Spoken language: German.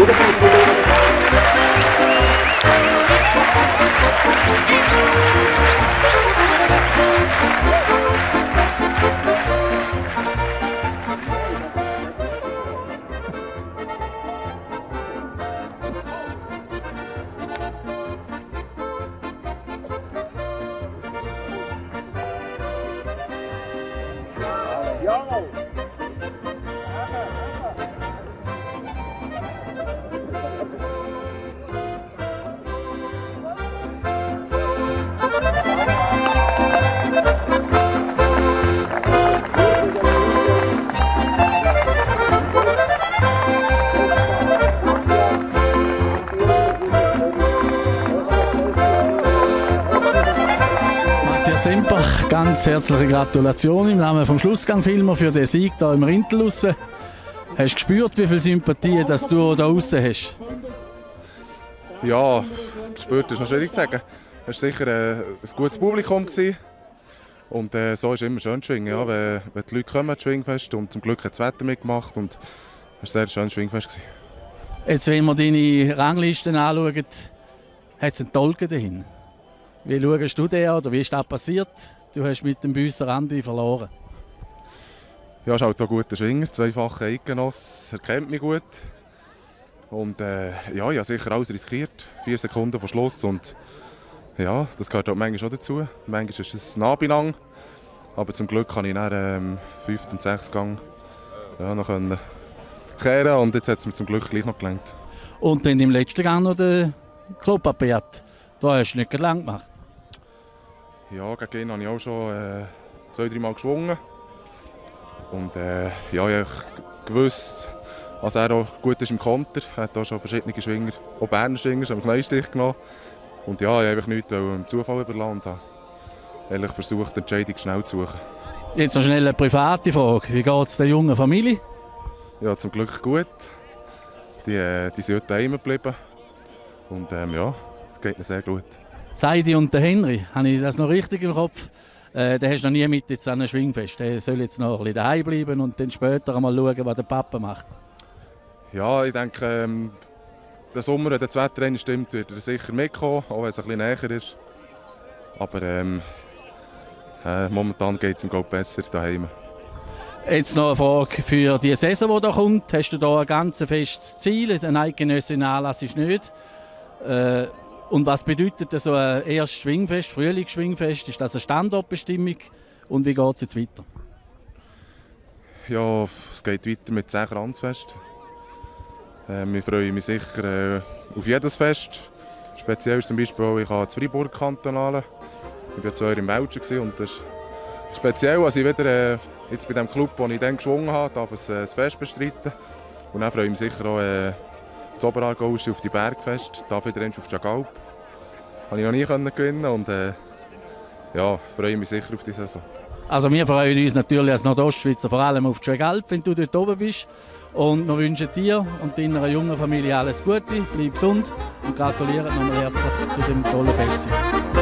Gracias. Ganz herzliche Gratulation im Namen vom Schlussgangfilmer für den Sieg hier im Rintelaussen. Hast du gespürt, wie viel Sympathie dass du da außen hast? Ja, gespürt ist noch schwierig zu sagen. Es war sicher äh, ein gutes Publikum. Gewesen. Und äh, so ist es immer schön zu schwingen, ja, wenn, wenn die Leute kommen, Schwingfest. Und zum Glück hat das Wetter mitgemacht und es war ein sehr schönes Schwingfest. Gewesen. Jetzt, wenn wir deine Ranglisten anschauen, hat es einen Tolken dahin. Wie schaust du den oder wie ist das passiert? Du hast mit dem Büsser Andi verloren. Ja, ist halt auch ein guter Schwinger, zweifacher Eidgenoss, er kennt mich gut. Und äh, ja, ich habe sicher alles riskiert, vier Sekunden vor Schluss und ja, das gehört auch manchmal auch dazu. Manchmal ist es nah beieinander, aber zum Glück kann ich dann ähm, fünften und sechsten Gang ja, noch können kehren und jetzt hat es mir zum Glück gleich noch gelangt. Und dann im letzten Gang noch der Klopapiat. Da hast du nicht lang gemacht. Ja, gegen ihn habe ich auch schon äh, zwei, drei Mal geschwungen. Und äh, ja, ich habe gewusst, dass er auch gut ist im Konter. Er hat auch schon verschiedene Schwinger, auch Berner Schwinger, haben Kneinstich genommen. Und ja, ich habe einfach nichts dem Zufall überlassen und habe ehrlich versucht, die Entscheidung schnell zu suchen. Jetzt noch schnell eine private Frage. Wie geht es der jungen Familie? Ja, zum Glück gut. Die, äh, die sind heute daheim geblieben. Und ähm, ja, es geht mir sehr gut. Seidi und der Henry, habe ich das noch richtig im Kopf? Äh, den hast du noch nie mit jetzt an einem Schwingfest. Der soll jetzt noch ein bisschen daheim bleiben und dann später einmal schauen, was der Papa macht. Ja, ich denke, ähm, der Sommer, wenn das Wetter stimmt, wird er sicher mitkommen, auch wenn es ein bisschen näher ist. Aber ähm, äh, momentan geht es ihm glaub, besser daheim. Jetzt noch eine Frage für die Saison, die da kommt. Hast du da ein ganz festes Ziel? Ein eidgenössischen Anlass ist nicht. Äh, und was bedeutet so ein erstes Schwingfest, Frühlingsschwingfest? Ist das eine Standortbestimmung? Und wie geht es jetzt weiter? Ja, es geht weiter mit 10 Kranzfest. Äh, wir freuen mich sicher äh, auf jedes Fest. Speziell ist zum Beispiel auch, ich habe das Freiburg Kantonale. Ich war zwei Jahre im Welschen und das ist speziell, als ich wieder äh, jetzt bei dem Club, wo ich dann geschwungen habe, darf ein, ein Fest bestreiten. Und dann freue ich mich sicher auch das Oberargau auf die Bergfest, darf wieder auf Jagalp. Habe ich noch nie können gewinnen und äh, ja, freue mich sicher auf die Saison. Also wir freuen uns natürlich als Nordostschweizer vor allem auf Jagalp, wenn du dort oben bist. Und wir wünschen dir und deiner jungen Familie alles Gute, bleib gesund und gratulieren nochmal herzlich zu dem tollen Festival.